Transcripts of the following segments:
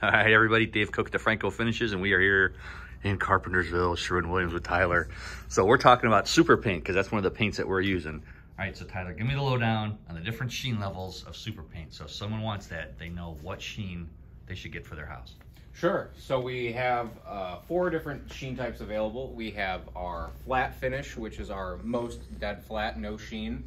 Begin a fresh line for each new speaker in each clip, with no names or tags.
All right, everybody. Dave Cook, DeFranco Finishes, and we are here in Carpentersville, Sherwin-Williams with Tyler. So we're talking about super paint because that's one of the paints that we're using. All right, so Tyler, give me the lowdown on the different sheen levels of super paint. So if someone wants that, they know what sheen they should get for their house.
Sure. So we have uh, four different sheen types available. We have our flat finish, which is our most dead flat, no sheen.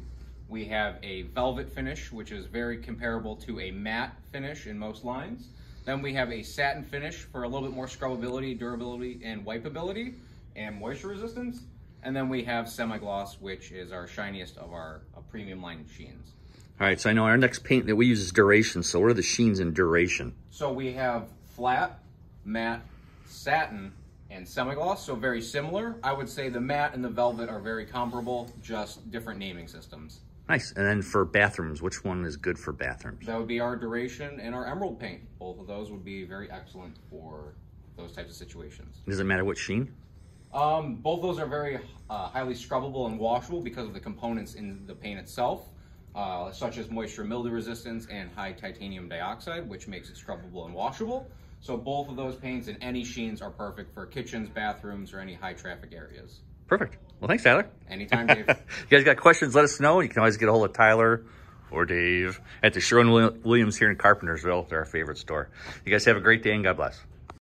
We have a velvet finish, which is very comparable to a matte finish in most lines. Then we have a satin finish for a little bit more scrubbability, durability, and wipeability, and moisture resistance. And then we have semi-gloss, which is our shiniest of our uh, premium line sheens.
All right, so I know our next paint that we use is duration. So what are the sheens in duration?
So we have flat, matte, satin, and semi-gloss, so very similar. I would say the matte and the velvet are very comparable, just different naming systems.
Nice. And then for bathrooms, which one is good for bathrooms?
That would be our duration and our emerald paint. Both of those would be very excellent for those types of situations.
Does it matter what sheen?
Um, both those are very uh, highly scrubbable and washable because of the components in the paint itself, uh, such as moisture mildew resistance and high titanium dioxide, which makes it scrubbable and washable. So both of those paints and any sheens are perfect for kitchens, bathrooms, or any high traffic areas.
Perfect. Well, thanks, Tyler.
Anytime, Dave.
you guys got questions, let us know. You can always get a hold of Tyler or Dave at the Sherwin Williams here in Carpentersville. They're our favorite store. You guys have a great day and God bless.